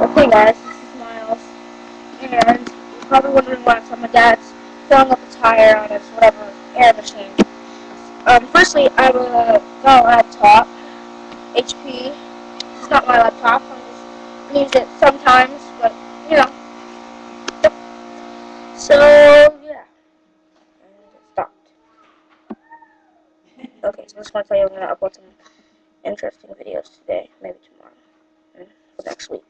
Okay guys, this is Miles, and you're probably wondering why so my dad's filling up a tire on his whatever air machine. Um, firstly, I have a a laptop, HP. It's not my laptop, I just use it sometimes, but you know. So yeah, and it stopped. Okay, so I just want to tell you I'm gonna upload some interesting videos today, maybe tomorrow, and next week.